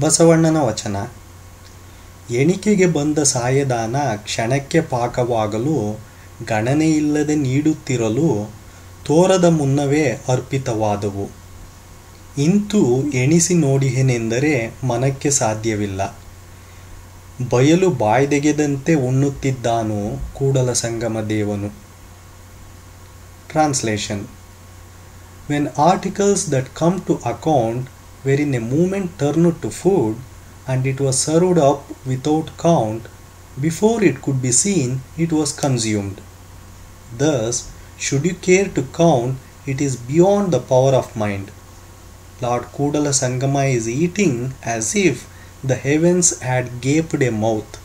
ಬಸವಣ್ಣನ ವಚನ. ಎಣಿಕೆಗೆ ಬಂದ ಸಾಯದಾನ ಕ್ಷಣಕ್ಕೆ ಪಾಕವಾಗಲು ಗಣನೆಯಿಲ್ಲದೆ ನೀಡುತ್ತಿರಲು ತೋರದ ಮುನ್ನವೇ ಅರ್ಪಿತವಾದವು. ಇಂತು ಎಣಿಸಿ ನೋಡಿಹೆನೆಂದರೆ ಮನಕ್ಕೆ ಸಾಧ್ಯವಿಲ್ಲ. ಬಯಲು ಬಾಯ್ದೆಗೆದಂತೆ ಉಣ್ಣುತ್ತಿದ್ದಾನು ಕೂಡಲ ಸಂಗಮ ದೇವನು. Translation. When articles that come to account were in a moment turned to food, and it was served up without count, before it could be seen, it was consumed. Thus, should you care to count, it is beyond the power of mind. Lord Kudala Sangama is eating as if the heavens had gaped a mouth.